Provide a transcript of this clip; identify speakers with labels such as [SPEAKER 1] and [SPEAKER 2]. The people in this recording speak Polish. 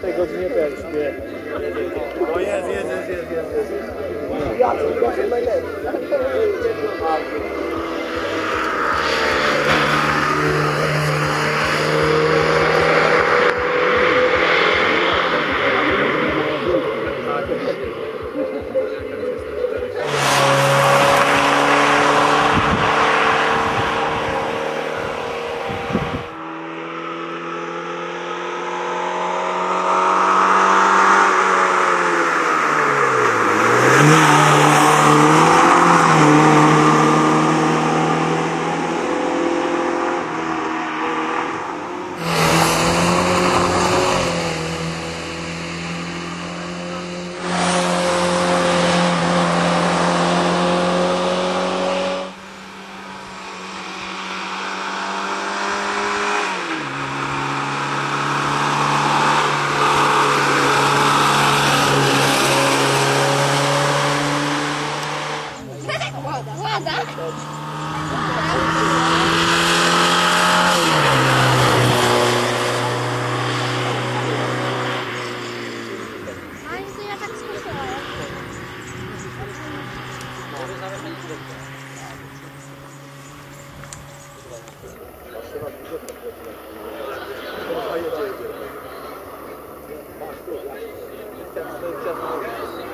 [SPEAKER 1] tej godzinie też śpię.
[SPEAKER 2] O jest, jest, jest, jest, jest, jest.
[SPEAKER 1] Jacek, Jacek najlepszy.
[SPEAKER 3] Thank you.